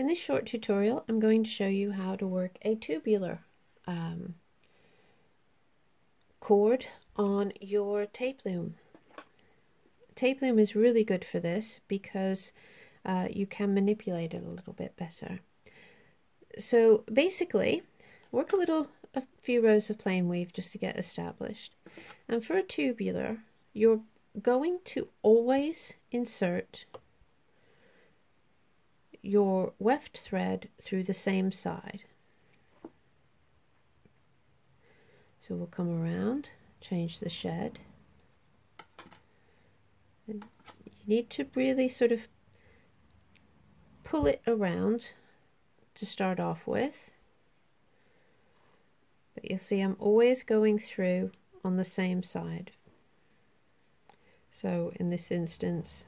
In this short tutorial, I'm going to show you how to work a tubular um, cord on your tape loom. Tape loom is really good for this because uh, you can manipulate it a little bit better. So basically, work a little, a few rows of plain weave just to get established. And for a tubular, you're going to always insert your weft thread through the same side. So we'll come around, change the shed. And you need to really sort of pull it around to start off with. But you'll see I'm always going through on the same side. So in this instance,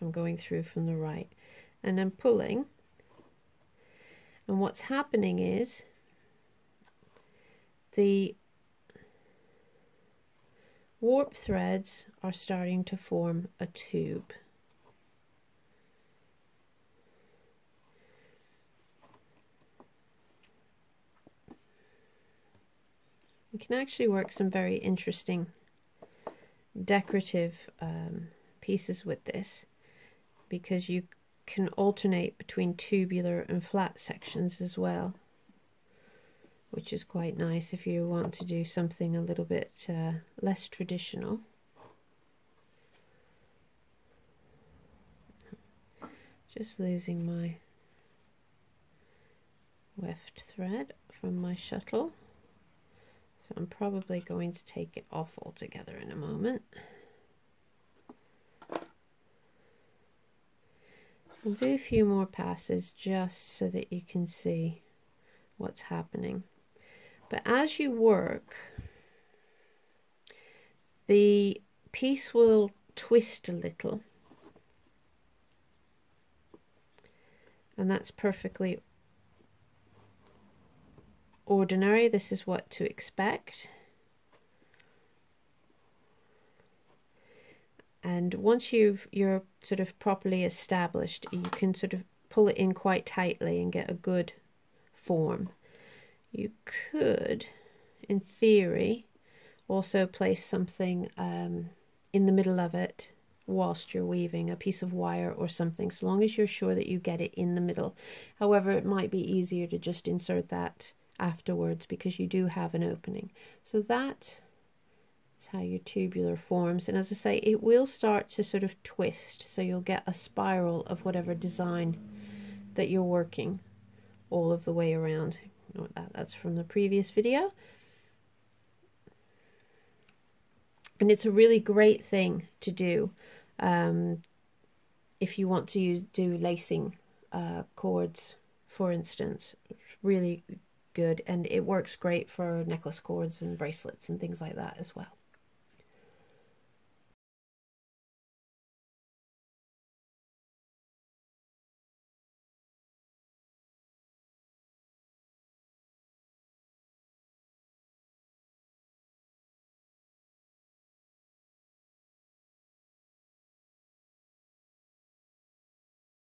I'm going through from the right and I'm pulling. And what's happening is the warp threads are starting to form a tube. You can actually work some very interesting decorative um, pieces with this because you can alternate between tubular and flat sections as well which is quite nice if you want to do something a little bit uh, less traditional. Just losing my weft thread from my shuttle. So I'm probably going to take it off altogether in a moment. I'll do a few more passes just so that you can see what's happening. But as you work, the piece will twist a little. And that's perfectly ordinary. This is what to expect. And once you've you're sort of properly established you can sort of pull it in quite tightly and get a good form. You could in theory also place something um, in the middle of it whilst you're weaving a piece of wire or something so long as you're sure that you get it in the middle. However it might be easier to just insert that afterwards because you do have an opening. So that how your tubular forms. And as I say, it will start to sort of twist. So you'll get a spiral of whatever design that you're working all of the way around. That, that's from the previous video. And it's a really great thing to do um, if you want to use do lacing uh, cords, for instance. Really good and it works great for necklace cords and bracelets and things like that as well.